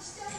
Stop.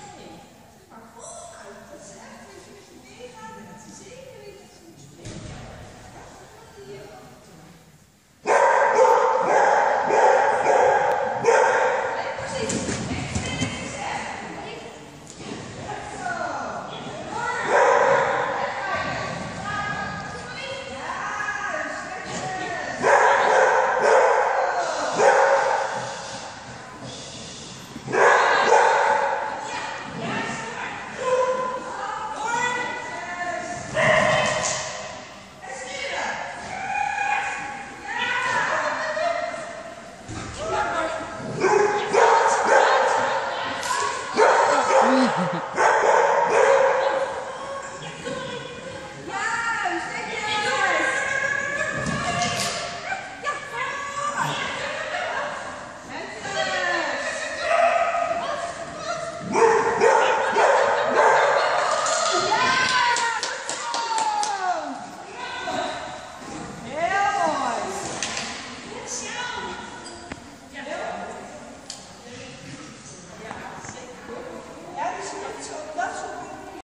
Ha ha ha.